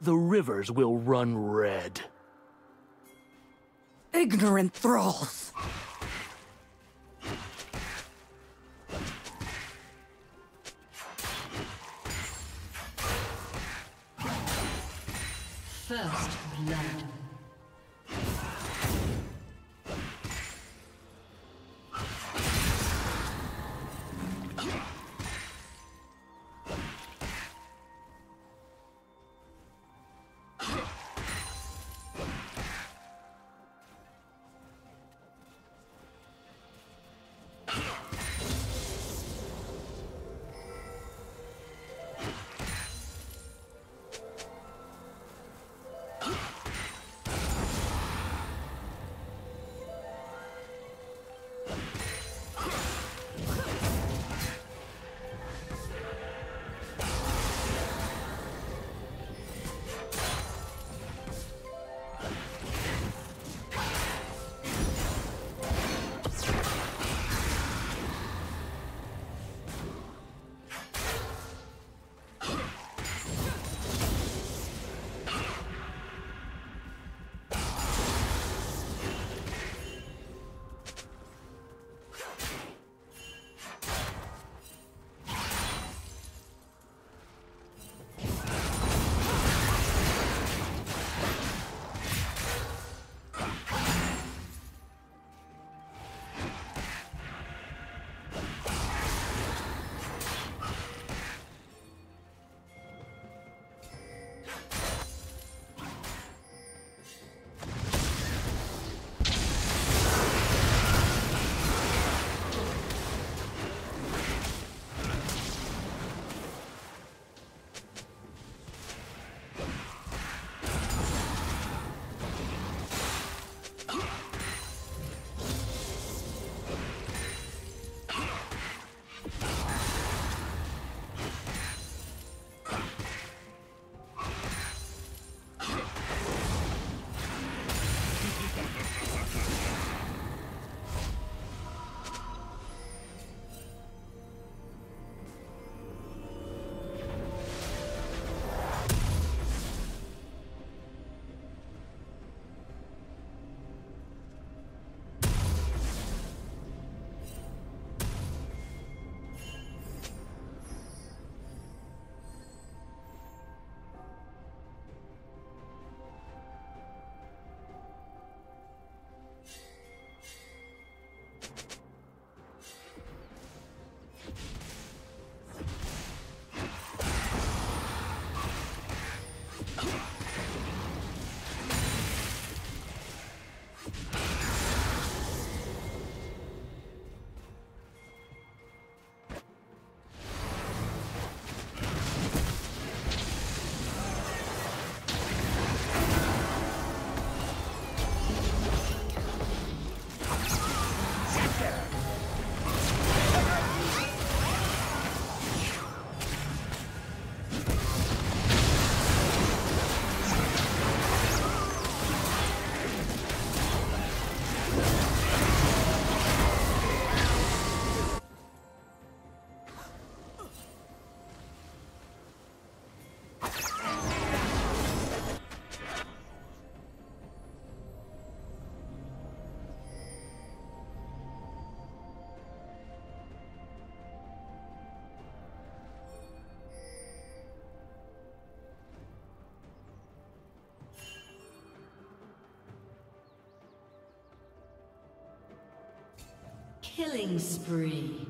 the rivers will run red. Ignorant thralls! First blood. Killing spree.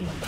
England.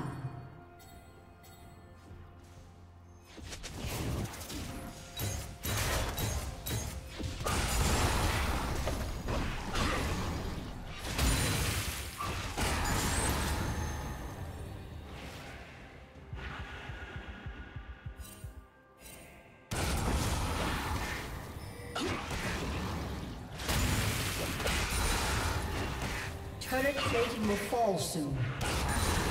Will fall soon.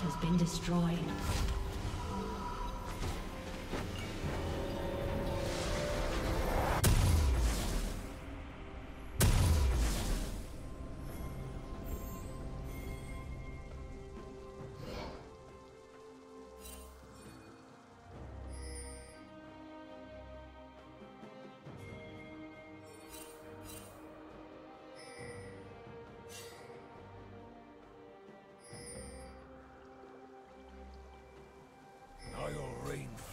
Has been destroyed.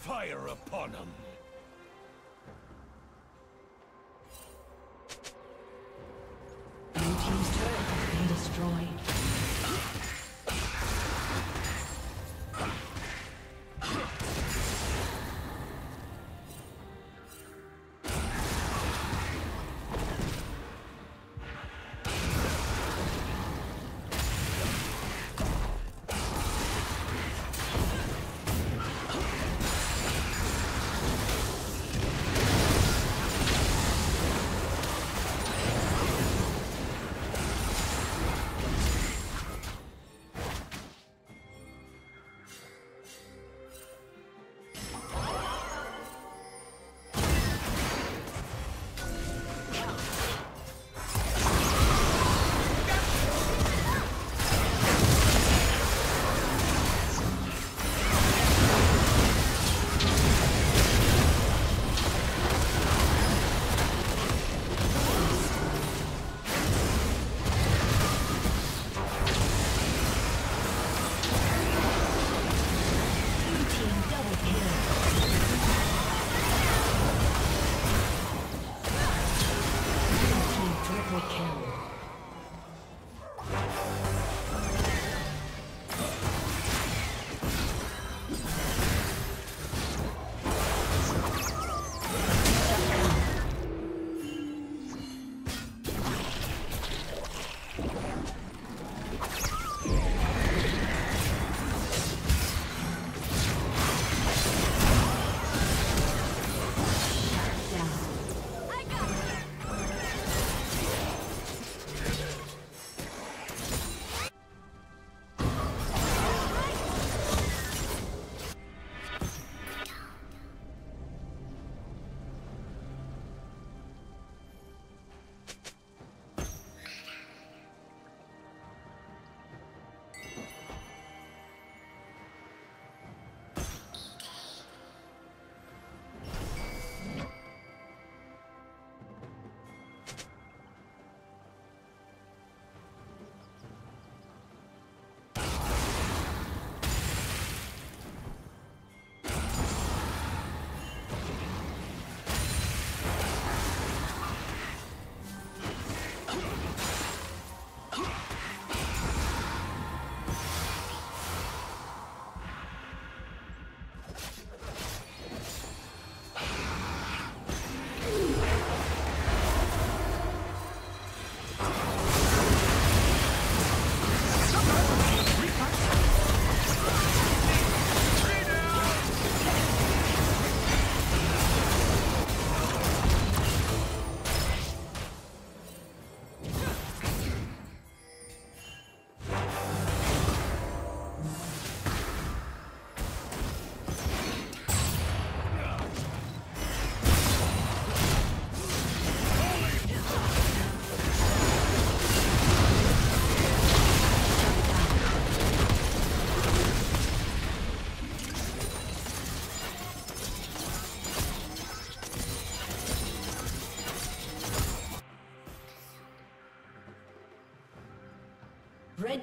Fire upon them.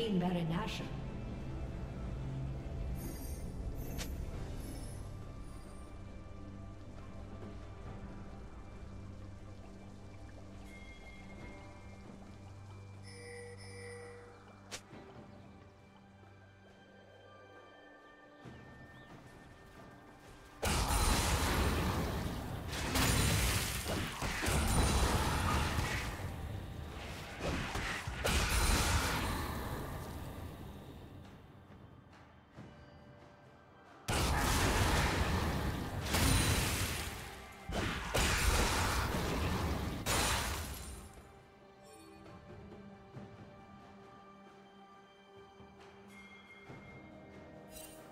Slain Baron Nashor.